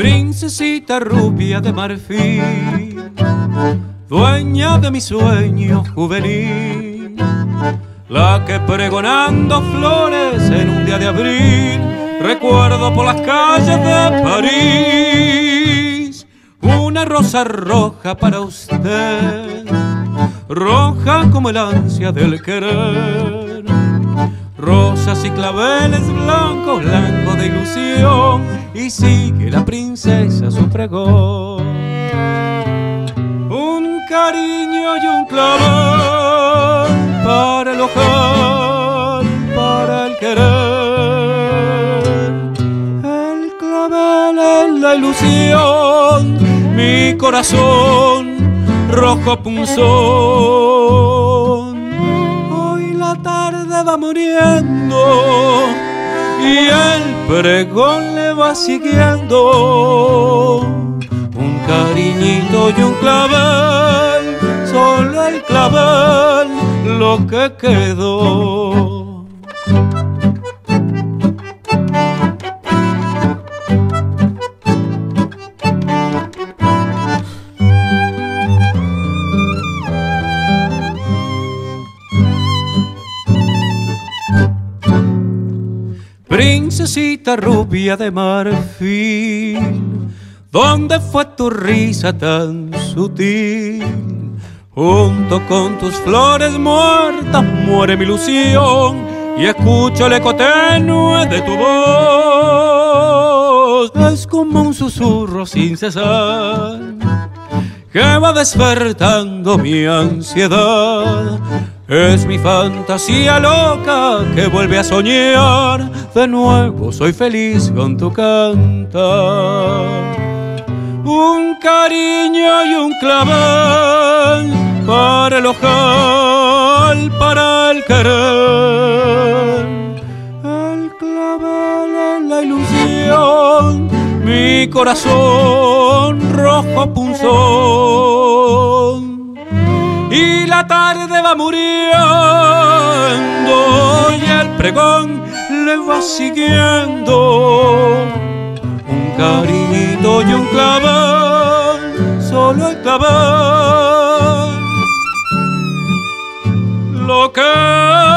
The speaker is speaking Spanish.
Princesita rubia de marfil, dueña de mi sueño juvenil, la que pregonando flores en un día de abril, recuerdo por las calles de París, una rosa roja para usted, roja como el ansia del querer. Rosas y claveles blancos, blanco de ilusión, y sigue la princesa su. Un cariño y un clavel para el ojal, para el querer. El clavel es la ilusión, mi corazón rojo punzón tarde va muriendo y pregón le va siguiendo. Un cariñito y un clavel, solo el clavel lo que quedó. Princesita rubia de marfil, ¿dónde fue tu risa tan sutil? Junto con tus flores muertas muere mi ilusión y escucho el eco tenue de tu voz. Es como un susurro sin cesar que va despertando mi ansiedad es mi fantasía loca que vuelve a soñar. De nuevo soy feliz con tu cantar. Un cariño y un clavel para el ojal, para el querer. El clavel en la ilusión, mi corazón tarde va muriendo y el pregón le va siguiendo. Un cariñito y un clavel, solo el clavel. Lo que